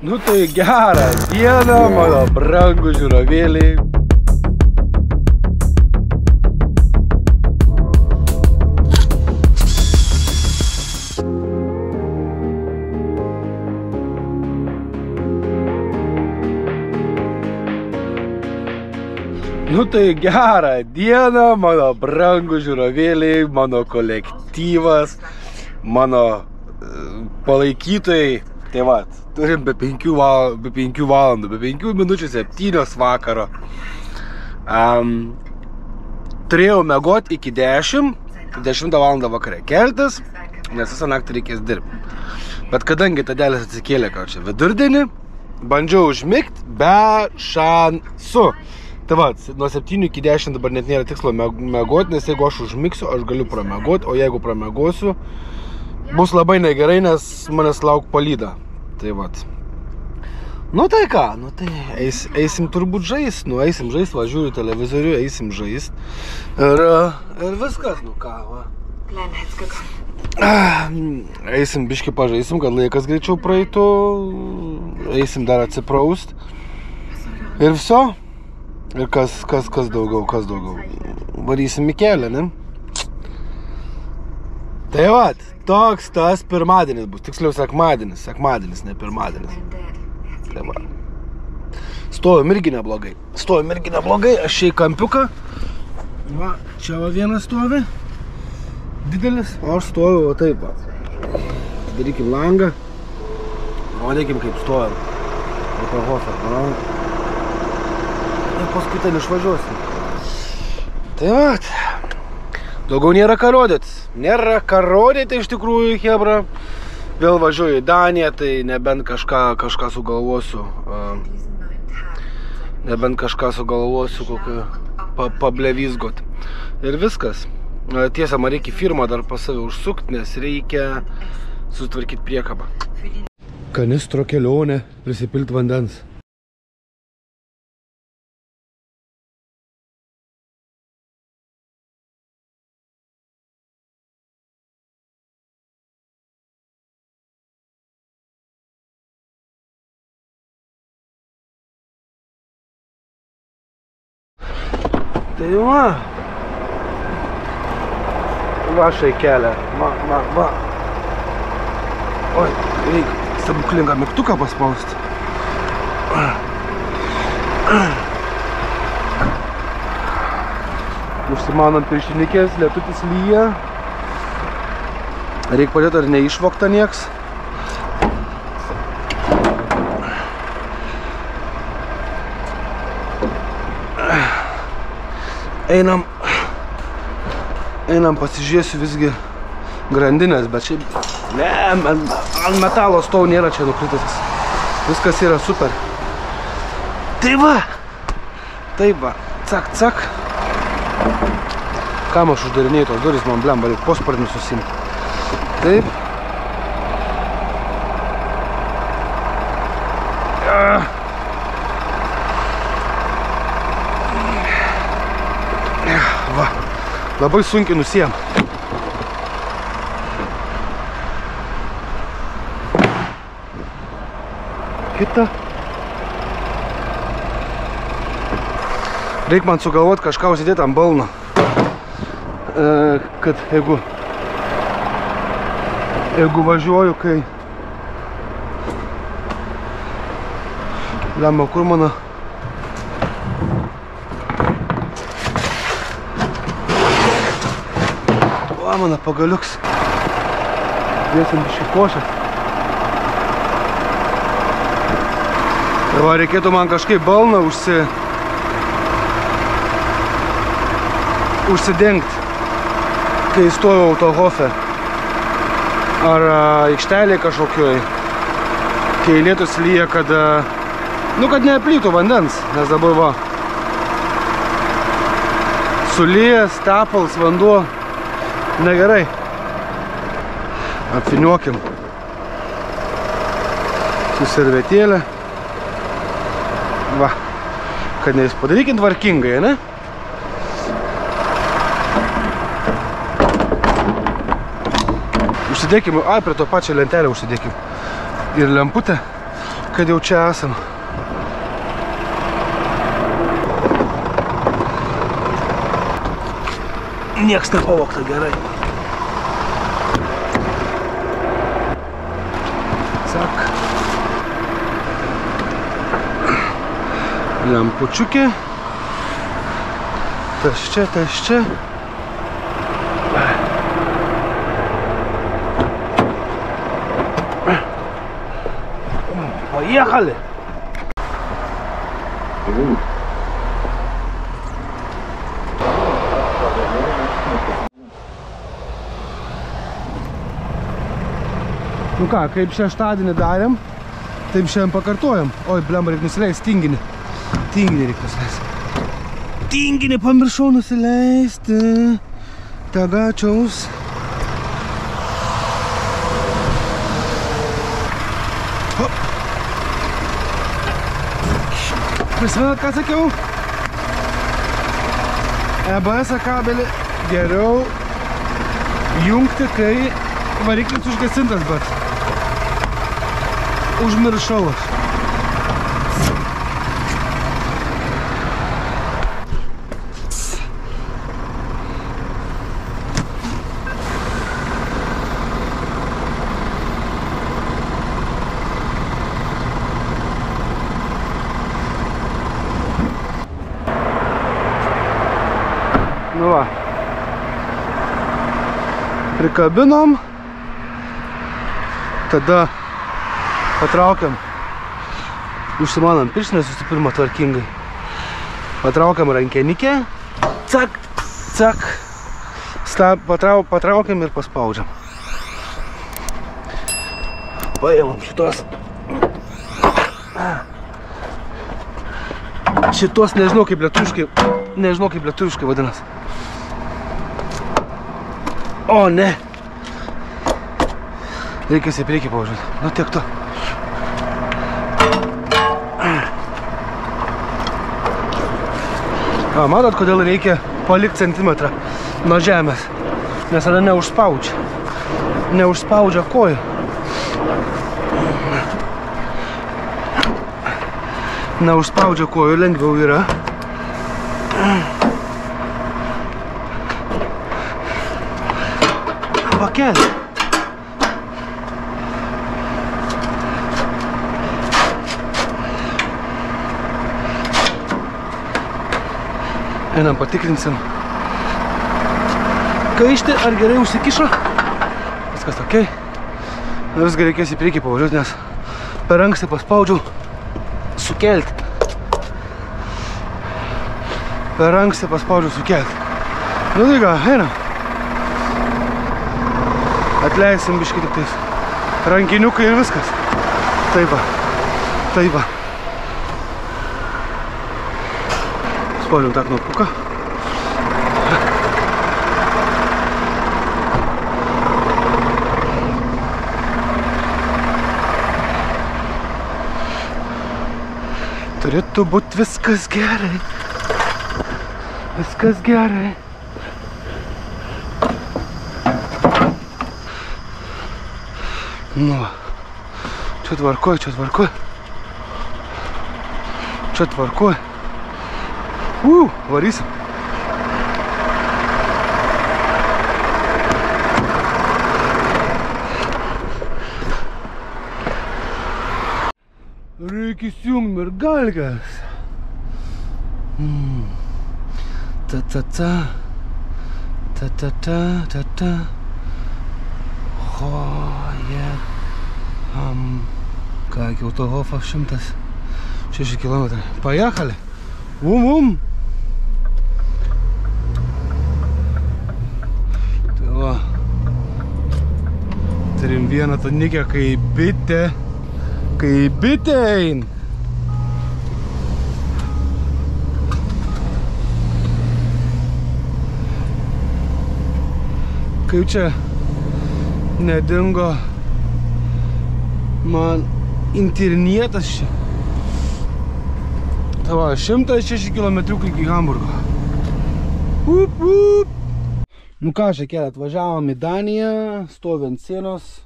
Nu tai gerą dieną, mano brangų žiūrovėliai. Nu tai gerą dieną, mano brangų žiūrovėliai, mano kolektyvas, mano e, palaikytojai. Tai va, turim be 5 val be 5 valandų, be 5 minučių 7 vakaro. Um, turėjau mėgoti iki 10, 10 valandą vakare keltis, nes visą naktį reikės dirbti. Bet kadangi tadelis atsikėlė, ką čia vidurdienį, bandžiau užmigti be šansų. Tai va, nuo 7 iki 10 dabar net nėra tikslo mėgoti, nes jeigu aš užmigsiu, aš galiu pramėgoti, o jeigu pramėgosiu, bus labai negerai, nes manęs lauk palyda. Tai va. Nu tai ką, nu tai eis, eisim turbūt žaist, nu eisim žaist, va žiūriu televizorių, eisim žaist. Ir, ir viskas, nu ką, va. Ah, Eisim biški pažaisim, kad laikas greičiau praeitų. Eisim dar atsipraust. Ir viso. Ir kas, kas, kas daugiau, kas daugiau. Varysim į kelią, ne? Tai va, toks tas pirmadienis bus. Tiksliau sekmadienis. Sekmadienis, ne pirmadienis. Tai va. Stovim irgi neblogai. Stovim irgi neblogai. Aš čia į kampiuką. Va, čia va vienas stovi. Didelis. O aš stoviu va taip va. Darykim langą. Rodykim kaip stovim. Apie hofą. Va. Ir paskui ten išvažiuosim. Tai va. Daugiau nėra ką rodyti. Nėra ką rodyti iš tikrųjų, Hebra. Vėl važiuoju į Daniją, tai nebent kažką, kažką sugalvosiu. Nebent kažką sugalvosiu, kokį pa, pablevizgot. Ir viskas. Tiesa, man reikia firmą dar pas save užsukti, nes reikia sutvarkyti priekabą. Kanistro kelionė, prisipilti vandens. Tai va. Va šai kelią. Va, va, va. Oi, reikia stebuklingą mygtuką paspausti. Užsimanom piršinikės, lietutis lyja. Reikia padėti ar neišvokta nieks. Einam, einam pasižiūrėsiu visgi grandinės, bet šiaip, ne, ant, ant metalo stau nėra čia nukritas. Viskas yra super. Tai va, tai va, cak, cak. Kam aš uždarinėjau tos duris, man blemba, reikia posparnius susimti. Taip. Labai sunkiai nusiem. Kita. Reikia man sugalvoti kažką užsidėti ant balno. E, kad jeigu jeigu važiuoju, kai lemba, kur mano Va, mano pagaliuks. Dėsim biškį košės. Tai va, reikėtų man kažkaip balną užsi... užsidengti, kai stojau autohofe. Ar aikštelė kažkokioj. Kai lietus lyja, kad... Nu, kad neaplytų vandens, nes dabar va. Sulyjas, tepals, vanduo. Negerai. Apviniuokim. Su servetėlė. Va. Kad nevis padarykim tvarkingai, ne? Užsidėkim, ai, prie to pačią lentelę užsidėkim. Ir lemputę. kad jau čia esam. Niekas nepavokta gerai. Sak. Lempučiukė. Tas čia, tas čia. Nu ką, kaip šeštadienį darėm, taip šiandien pakartojam. Oi, blem, reikia nusileisti tinginį. Tinginį reikia nusileisti. Tinginį pamiršau nusileisti. Tagačiaus. Prisimenat, ką sakiau? EBS kabelį geriau jungti, kai variklis užgesintas, bet užmiršau aš. Nu va. Prikabinom. Patraukiam. Užsimanam pirštinės visų pirma tvarkingai. Patraukiam rankenikę. Cak, cak. Stab, patrau, patraukiam ir paspaudžiam. Paėmam šitos. Šitos nežinau kaip lietuviškai, nežinau kaip lietuviškai vadinas. O, ne. Reikės į priekį pavažiuoti. Nu, tiek to. A, matot, kodėl reikia palikti centimetrą nuo žemės? Nes tada neužspaudžia. Neužspaudžia kojų. Neužspaudžia kojų, lengviau yra. Pakelti. Einam patikrinsim. Kaišti, ar gerai užsikišo? Viskas ok. Visgi reikės į priekį pavažiuoti, nes per anksti paspaudžiau sukelti. Per anksti paspaudžiau sukelti. Nu tai ką, einam. Atleisim biškį tik tais. Rankiniukai ir viskas. Taip va. Taip va. Spaudžiam tą knapuką. Turėtų būti viskas gerai. Viskas gerai. Nu, čia tvarkoj, čia tvarkoj. Čia tvarkoj. U, varysim. Reikia įsijungt mergalkės. Mm. Ta ta ta. Ta ta ta ta ta. O, je. Am. Ką, Kiautahofas 106 km. Поехали. Ум-ум. Turim vieną tonikę, kai bitė. Kai bitė ein. Kaip čia nedingo man internetas čia. Tai va, 106 km iki Hamburgo. Up, up. Nu ką, šakėlė, atvažiavom į Daniją, stovi ant sienos,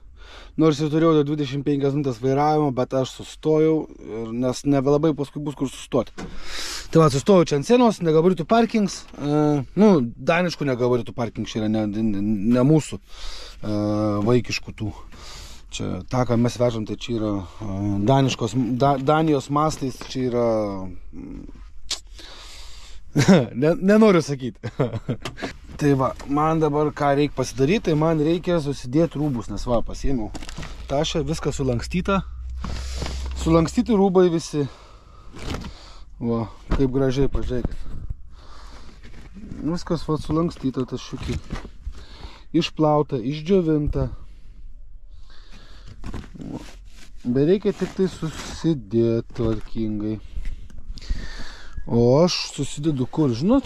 Nors ir turėjau dar 25 minutės vairavimo, bet aš sustojau, nes nebelabai paskui bus kur sustoti. Tai va, sustojau čia ant sienos, negabaritų parkings. Uh, nu, daniškų negabaritų parkings čia yra, ne, ne, ne mūsų uh, vaikiškų tų. Čia tą, ką mes vežam, tai čia yra uh, daniškos, da, Danijos mastais, čia yra... mm, ne, nenoriu sakyti. tai va, man dabar ką reikia pasidaryti, tai man reikia susidėti rūbus, nes va, pasiėmiau tašę, viskas sulankstyta. Sulankstyti rūbai visi. Va, kaip gražiai, pažiūrėkit. Viskas va sulankstyta tas šiukį. Išplauta, išdžiovinta. Va. Bereikia tik tai susidėti tvarkingai. O aš susidedu kur, žinot?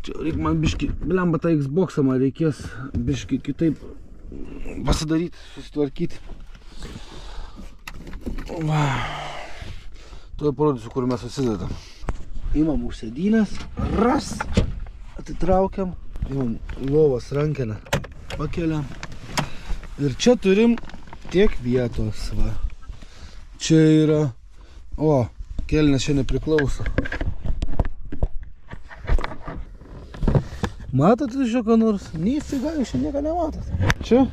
Čia reikia man biški, blemba tą Xboxą man reikės biški kitaip pasidaryti, susitvarkyti. Va. Tuoj parodysiu, kur mes susidedam. Imam už sėdynės, ras, atitraukiam, imam lovos rankeną, pakeliam. Ir čia turim tiek vietos, va. Čia yra, o, kelnes čia nepriklauso. Matot iš jo ką nors? Neįsiga, jūs čia nieko nematot. Čia,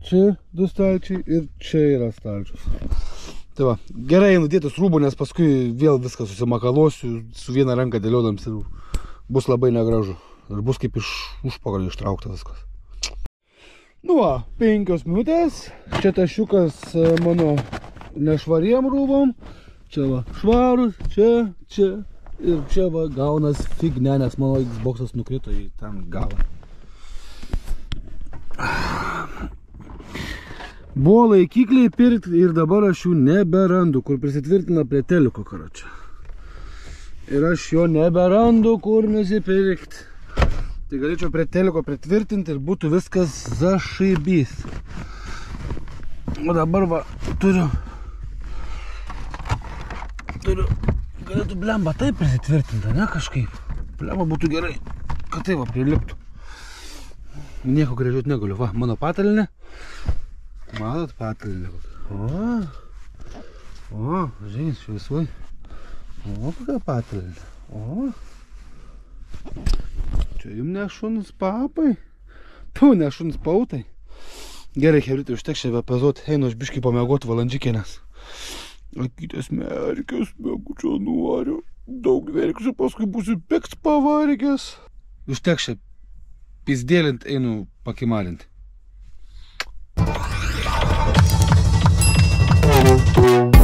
čia du stalčiai ir čia yra stalčius. Tai va, gerai einu dėtis rūbų, nes paskui vėl viską susimakalosiu su viena ranka dėliodams ir bus labai negražu. Ir bus kaip iš užpakalio ištraukta viskas. Nu va, penkios minutės. Čia tašiukas e, mano nešvariem rūbom. Čia va, švarus, čia, čia. Ir čia va gaunas figne, nes mano Xbox'as nukrito į ten galą. Buvo laikikliai pirkti ir dabar aš jų neberandu, kur prisitvirtina prie teliko karočią. Ir aš jo neberandu, kur nusipirkti. Tai galėčiau prie teliko pritvirtinti ir būtų viskas zašaibys. O dabar va, turiu... Turiu... Galėtų blemba taip prisitvirtinti, ne kažkaip. Blemba būtų gerai, kad tai va priliptų. Nieko grėžiut negaliu. Va, mano patalinė. Matot patalinę. O, o, žiūrėk, šviesui. O, kokia patalinė. O. Čia jums ne šunus papai. Tu ne šunus pautai. Gerai, hebrytai, užteks čia bepezuot. Einu aš biškai pamiegot valandžikinės. Akytės merkės, mėgučio noriu. Daug verksiu, paskui būsiu peks pavargęs. Užteks čia pizdėlint einu pakimalint. Tai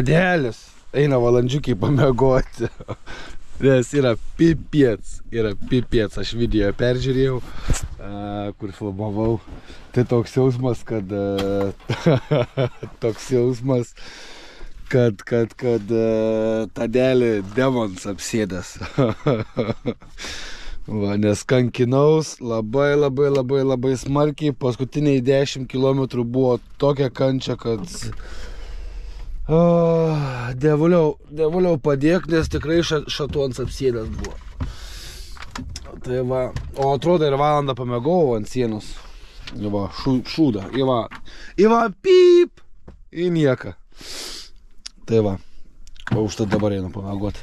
tadelis eina valandžiukiai pamiegoti. Nes yra pipiec, yra pipiec, aš video peržiūrėjau, kur filmavau. Tai toks jausmas, kad toks jausmas, kad, kad, kad tadelį demons apsėdęs. Va, nes kankinaus labai labai labai labai smarkiai, paskutiniai 10 km buvo tokia kančia, kad... Oh, devuliau, devuliau padėk, nes tikrai ša, šatuons apsėdęs buvo. Tai va, o atrodo ir valandą pamėgau ant sienos. I va, šu, šūda, į va, į va, pyp, į nieką. Tai va, o užtat dabar einu pamėgoti.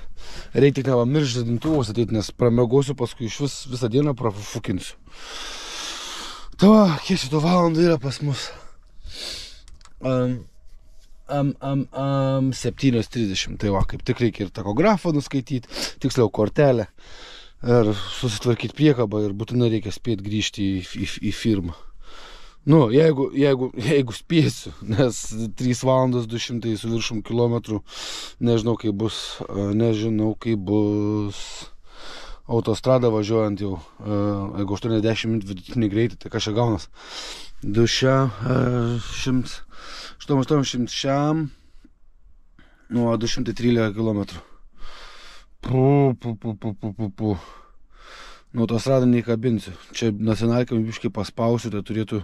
Reikia tik nepamiršti žadintuvus ateiti, nes pramėgosiu paskui iš vis visą dieną prafukinsiu. Tai va, kiek šitų valandų yra pas mus? Um, um, um, um, 7.30. Tai va, kaip tik reikia ir takografą nuskaityti, tiksliau kortelę. Ir susitvarkyti priekabą ir būtinai reikia spėti grįžti į, į, į firmą. Nu, jeigu, jeigu, jeigu spėsiu, nes 3 valandos 200 su viršum kilometrų, nežinau kaip bus, nežinau kaip bus autostrada važiuojant jau, e, jeigu 80 min vidutinį greitį, tai kažkaip gaunas. 200, 180 šiam, nuo 213 km. Pu, pu, pu, pu, pu, pu, pu. Nu, autostradą neįkabinsiu. Čia nacionalkiam biškai paspausiu, tai turėtų,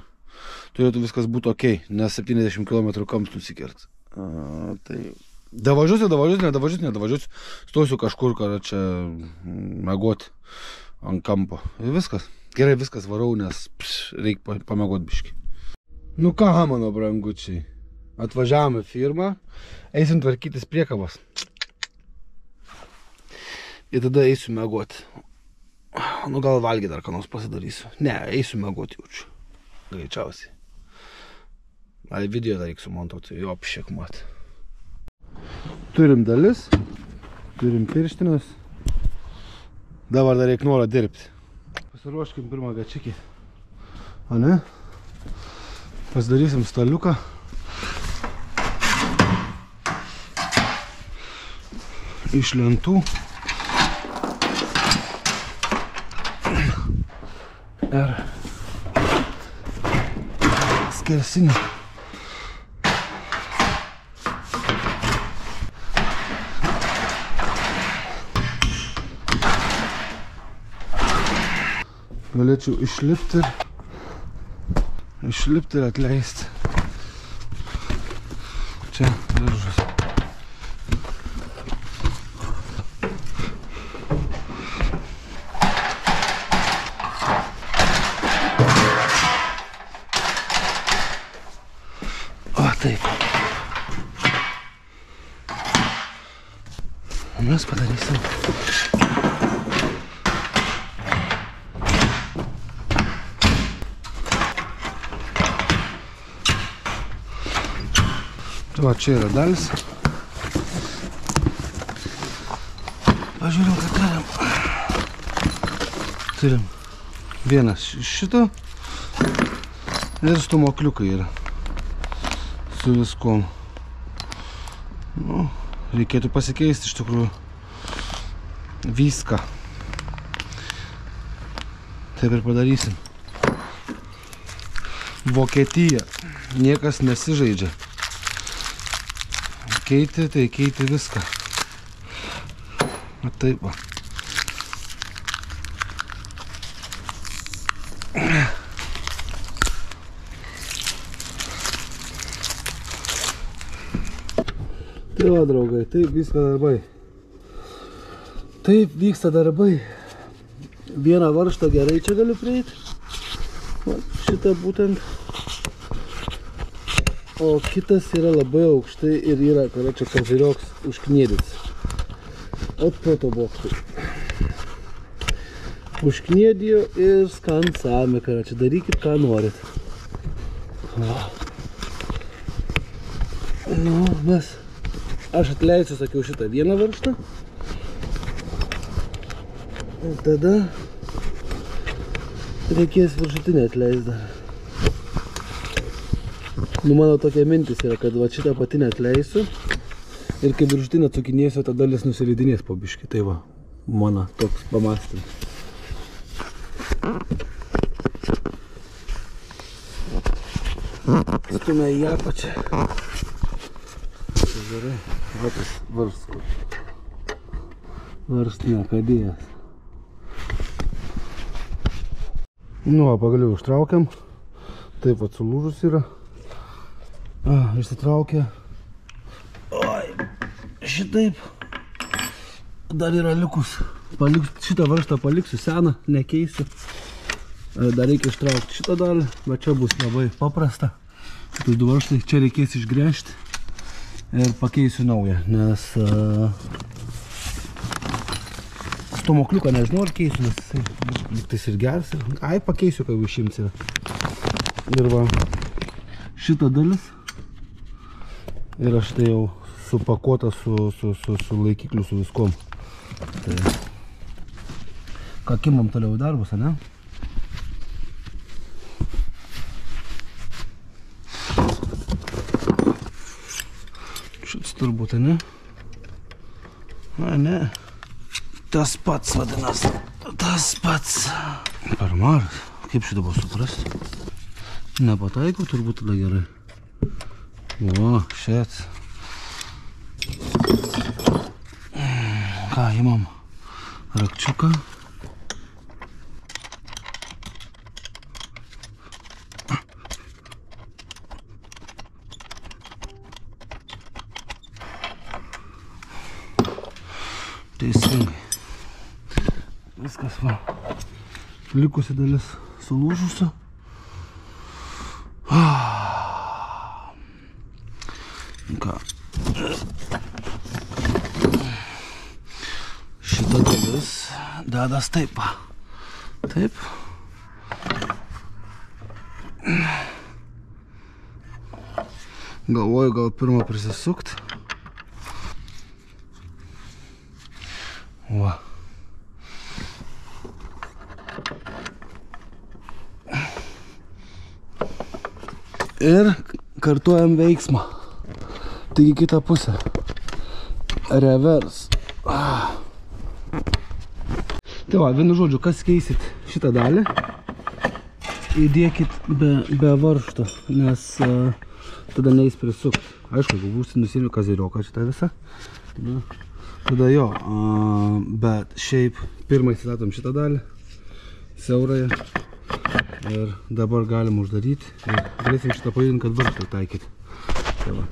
turėtų viskas būti ok, nes 70 km kams nusikert. A, tai davažiuosiu, davažiuosiu, nedavažiuosiu, nedavažiuosiu. Stosiu kažkur, kad čia mėgoti ant kampo. Ir viskas. Gerai, viskas varau, nes pš, reikia pamėgoti biškai. Nu ką, mano brangučiai. Atvažiavome į firmą, eisim tvarkytis priekabos. Ir tada eisiu mėgoti. Nu gal valgyti dar ką nors pasidarysiu. Ne, eisiu mėgoti jaučiu. Greičiausiai. Gal video dar reikia sumontuoti, jo apšiekmat. Turim dalis, turim pirštinas. Dabar dar reikia norą dirbti. Pasiruoškim pirmą gačikį. O ne? Pasidarysim staliuką. Iš lentų. Ir skersinių. Galėčiau išlipti ir išlipti ir atleisti. Čia diržas. O taip. O mes padarysim. Va, čia yra dalis. Pažiūrėjom, ką turim. Turim vienas šito ir stumokliukai yra su viskom. Nu, reikėtų pasikeisti iš tikrųjų viską. Taip ir padarysim. Vokietija. Niekas nesižaidžia. Keiti, tai keiti viską. Va taip va. Tai va, draugai, taip vyksta darbai. Taip vyksta darbai. Vieną varštą gerai čia galiu prieiti. Va, šitą būtent. O kitas yra labai aukštai ir yra, karočią, kazirioks užknėdis. От bokštai. Užknėdijo ir skansami, karočią, darykit ką norit. Va. Nu, mes Aš atleisiu, sakiau, šitą vieną varštą. Ir tada reikės viršutinę atleisti dar. Nu, mano tokia mintis yra, kad va šitą patinę atleisiu. Ir kai viršutinę atsukinėsiu, tada dalis nusileidinės po biškį. Tai va, mano toks pamastymas. Stumia į apačią. gerai. Vatas varsko. Varst nekadėjęs. Nu, va, pagaliau ištraukiam. Taip, va, sulūžus yra. A, išsitraukė. Oi, šitaip. Dar yra likus. Paliks, šitą varštą paliksiu seną, nekeisiu. Dar reikia ištraukti šitą dalį, bet čia bus labai paprasta. Tai du varštai čia reikės išgręžti ir pakeisiu naują, nes uh, stomokliuką nežinau ar keisiu, nes jisai lygtais ir geras. Ir, ai, pakeisiu, kai jau išims yra. Ir va, šita dalis yra štai jau supakuota su, su, su, su laikikliu, su viskom. Tai, ką kimam toliau darbus, ane? Šits turbūt, ne? Na, ne. Tas pats vadinas. Tas pats. Per maras. Kaip šitą buvo suprasti? Nepataikau, turbūt tada gerai. O, šet. Ką, imam rakčiuką. Teisingai. Viskas va. Likusi dalis sulūžusi. Ah. Ką. Šita dalis dedas taip. Taip. Galvoju gal pirmą prisisukt. Va. Ir kartuojam veiksmą. Taigi kitą pusę. Revers. Tai va, vienu žodžiu, kas keisit šitą dalį, įdėkit be, be varšto, nes uh, tada neįs prisukt. Aišku, jeigu būsi nusėmė kazirioką šitą visą, tada, tada jo, uh, bet šiaip pirmą įsistatom šitą dalį, siaurąją, ir dabar galim uždaryti ir galėsim šitą pajudinti, kad varštą taikyti. Tai va.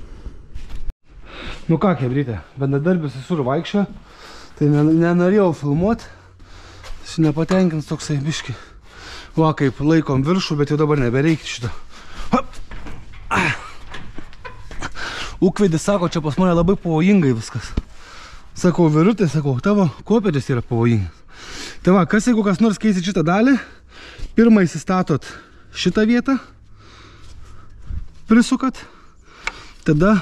Nu ką, kebrytė, bendradarbis visur vaikščio, tai nen- nenorėjau filmuoti, nepatenkins toksai biški. Va, kaip laikom viršų, bet jau dabar nebereikia šito. Hop. Ūkvedis sako, čia pas mane labai pavojingai viskas. Sakau, virutė, sakau, tavo koperis yra pavojingas. Tai va, kas jeigu kas nors keisit šitą dalį, pirmą įsistatot šitą vietą, prisukat, tada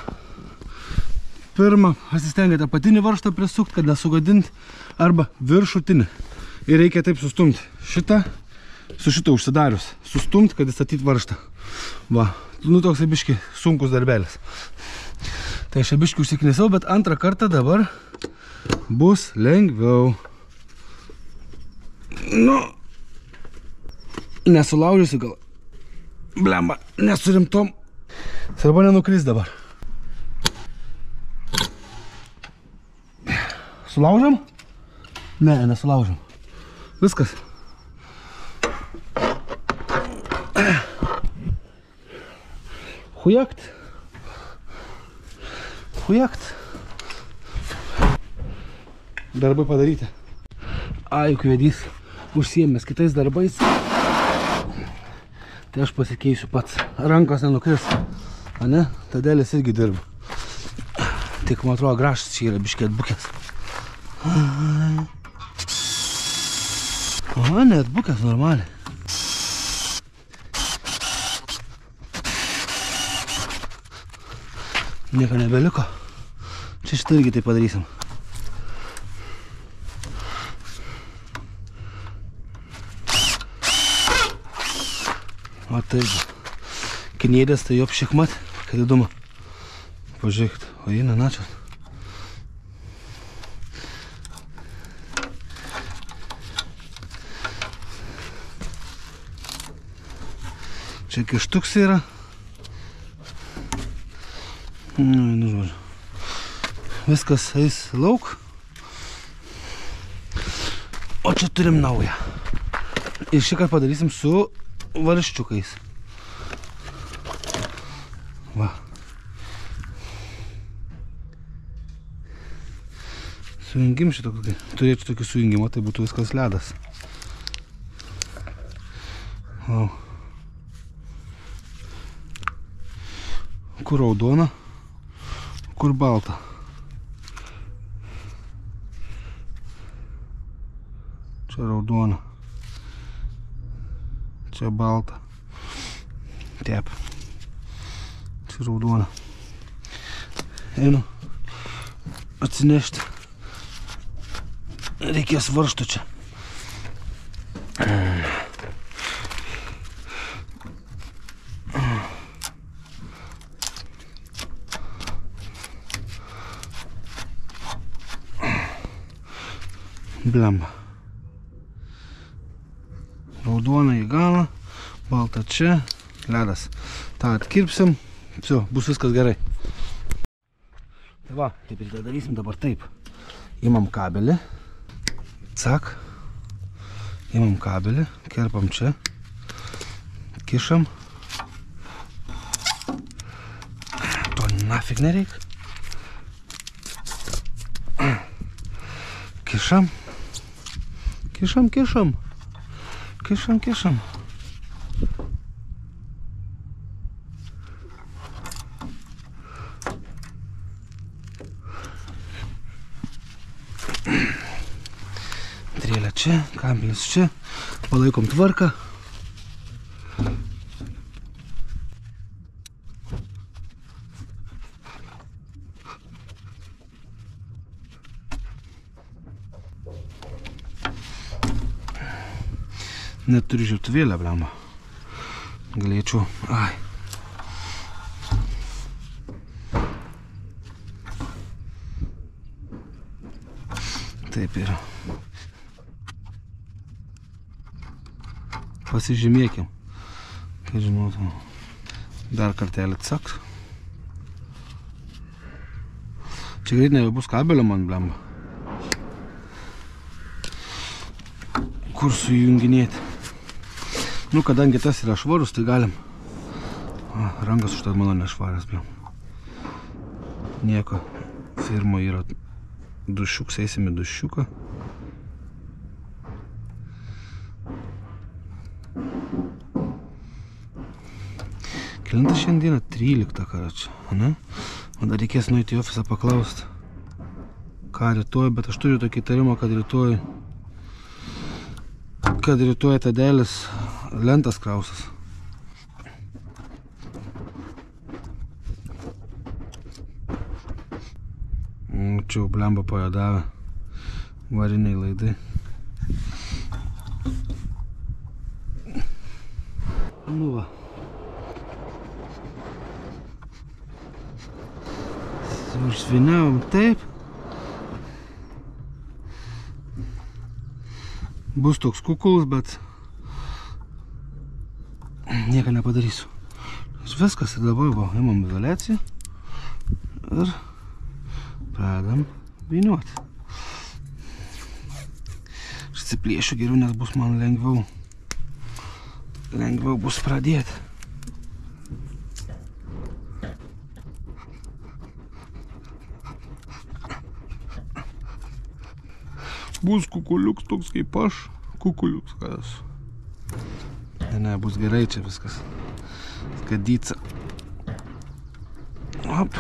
pirmą asistengiate apatinį varžtą prisukt, kad nesugadint, arba viršutinį. Ir reikia taip sustumti šitą, su šitą užsidarius, sustumti, kad įstatyt varžtą. Va, nu toks biški sunkus darbelis. Tai aš biški užsiknisau, bet antrą kartą dabar bus lengviau. Nu, nesulaužysiu gal. Blemba, nesurimtom. Svarbu nenukris dabar. Sulaužom? Ne, nesulaužom. Viskas. Hujakt. Hujakt. Darbai padaryti. Ai, kvedys užsiemęs kitais darbais. Tai aš pasikeisiu pats. Rankos nenukris. A ne? Tadėlis irgi dirba. Tik man atrodo grašas čia yra biškiai atbukęs. O, net bukęs normaliai. Nieko nebeliko. Čia šitą irgi tai padarysim. O taip. Kinėdės tai jop šikmat, kad įdomu. Pažiūrėkit, o eina načias. Čia kištuks yra. Nu, nu, žodžiu. viskas eis lauk. O čia turim naują. Ir šį kartą padarysim su varščiukais. Va. Sujungim šitą kokį. Turėčiau tokį sujungimą, tai būtų viskas ledas. O. Kur raudona, kur balta. Čia raudona. Čia balta. Tep. Čia raudona. Einu atsinešti. Reikės varštų čia. blemba. Raudona į galą, balta čia, ledas. Ta atkirpsim, Su, bus viskas gerai. Tai va, taip ir darysim dabar taip. Imam kabelį, cak, imam kabelį, kerpam čia, kišam. To nafig nereik. Kišam. Kišam, kišam. Kišam, kišam. Strėlė čia, kabelis čia. Palaikom tvarką. Net turiu žiūrtuvėlę, blema. Galėčiau. Ai. Taip yra. Pasižymėkim. Kad žinotum. Dar kartelį cak. Čia greit nebebus kabelio man blemba. Kur sujunginėti. Nu, kadangi tas yra švarus, tai galim. A, rankas užtat mano nešvaras, blem. Nieko. Firmo yra dušiuks, eisim į dušiuką. Kelinta šiandieną 13 karačia, ne? O dar reikės nueiti į ofisą paklausti, ką rytoj, bet aš turiu tokį įtarimą, kad rytoj, kad rytoj tadelis lentas krausas. Mm, Čia blemba pajodavę variniai laidai. Nu va. Užsviniavom taip. Bus toks kukulas, bet nieko nepadarysiu. Viskas ir dabar va, imam izolaciją ir pradedam vyniuoti. Aš atsiplėšiu geriau, nes bus man lengviau. Lengviau bus pradėti. Bus kukuliuks toks kaip aš. Kukuliuks kas. Ne, ne, bus gerai čia viskas. Skadyca. Op.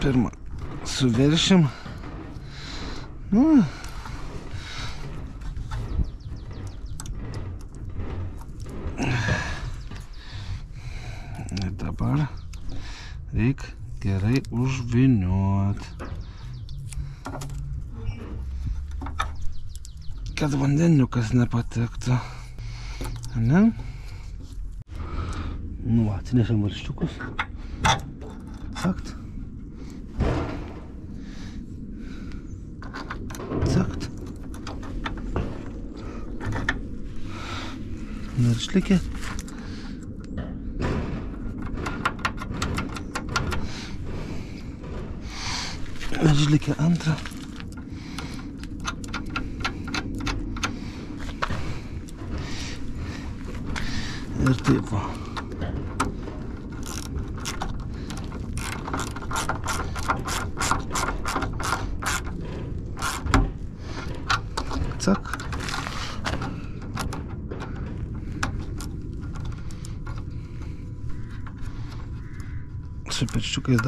Pirmą suveršim. Nu. Ir dabar reik gerai užviniuot. Kad vandeniukas nepatektų. Ne? Nu, atsinešėm varščiukus. Cakt. Cakt. Dar išlikė. Peržlikė antrą. Ir taip va. Cak. Su pirščiukais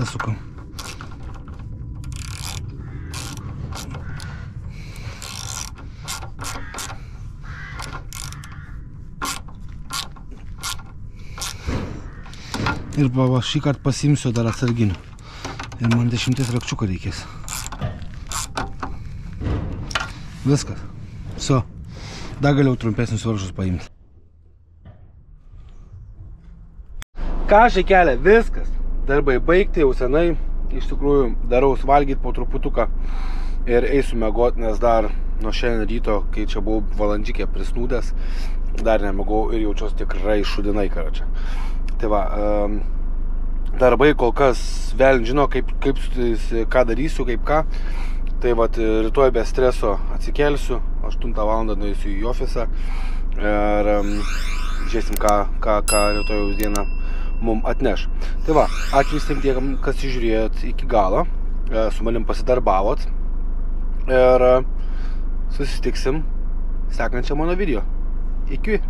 Ir va, šį kartą pasimsiu dar atsarginių. Ir man dešimties rakčiuką reikės. Viskas. Su. Dar galiau trumpesnius varžus paimti. Ką šekelė, viskas. Darbai baigti jau senai. Iš tikrųjų, daraus valgyti po truputuką ir eisiu mėgot, nes dar nuo šiandien ryto, kai čia buvau valandžikė prisnūdęs, dar nemėgau ir jaučiuosi tikrai šudinai karočią. Tai va, darbai kol kas vėl žino, kaip, kaip, ką darysiu, kaip ką. Tai va, rytoj be streso atsikelsiu, 8 val. nueisiu į ofisą ir žiūrėsim, ką, ką, ką rytojaus dieną mum atneš. Tai va, ačiū visiems tiem, kas žiūrėjot iki galo, e, su manim pasidarbavot ir e, susitiksim sekančią mano video. Iki.